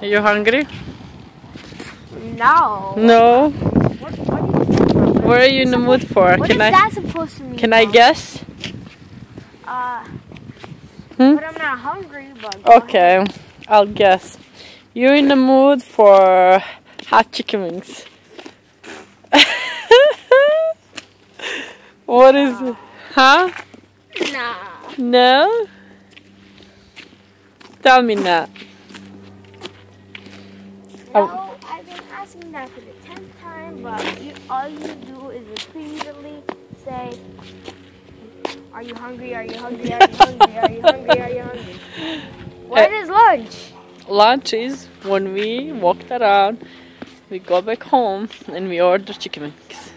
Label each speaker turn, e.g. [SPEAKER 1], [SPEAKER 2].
[SPEAKER 1] gonna be lunch.
[SPEAKER 2] Are you hungry?
[SPEAKER 1] No.
[SPEAKER 2] No.
[SPEAKER 1] What, what is,
[SPEAKER 2] What are you in the mood for?
[SPEAKER 1] what
[SPEAKER 2] Can
[SPEAKER 1] is
[SPEAKER 2] I
[SPEAKER 1] that supposed to mean?
[SPEAKER 2] can I guess?
[SPEAKER 1] Uh,
[SPEAKER 2] Hmm?
[SPEAKER 1] but I'm not hungry, but.
[SPEAKER 2] Okay, I'll guess. You're in the mood for hot chicken wings. what is it? Huh?
[SPEAKER 1] No.
[SPEAKER 2] No? Tell me now. Oh.
[SPEAKER 1] I've been asking that for the tenth time, but you, all you do is repeatedly say, "Are you hungry? Are you hungry? Are you hungry? Are you hungry? Are you hungry?" When eh. is lunch?
[SPEAKER 2] Lunch is when we walked around, we go back home and we order chicken wings.